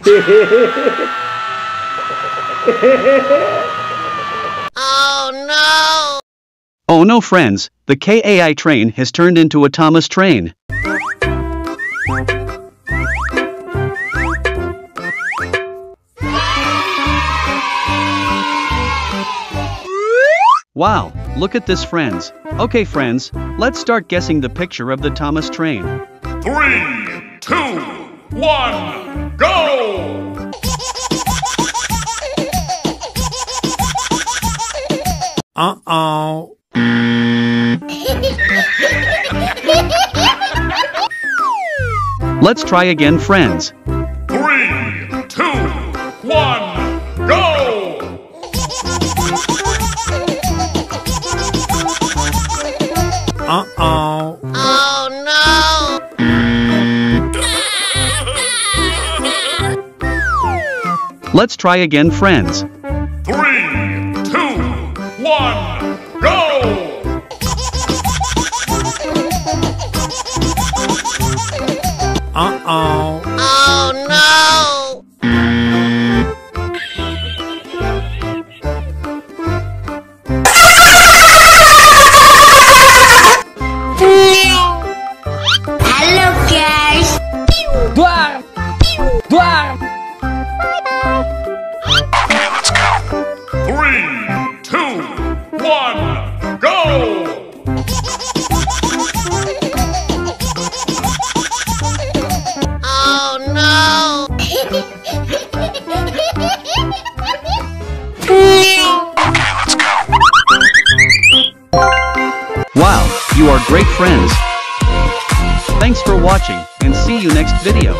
Oh no, Oh no friends, the KAI train has turned into a Thomas train. Wow, look at this, friends. Okay, friends, let's start guessing the picture of the Thomas train. Three, two, one, Uh-oh. Let's try again, friends. Three, two, one, go! Uh-oh. Oh no! Let's try again, friends. Uh-oh. Oh, no! Hello guys. Dwarf! Dwarf! Three, two, one, go! Great friends. Thanks for watching, and see you next video.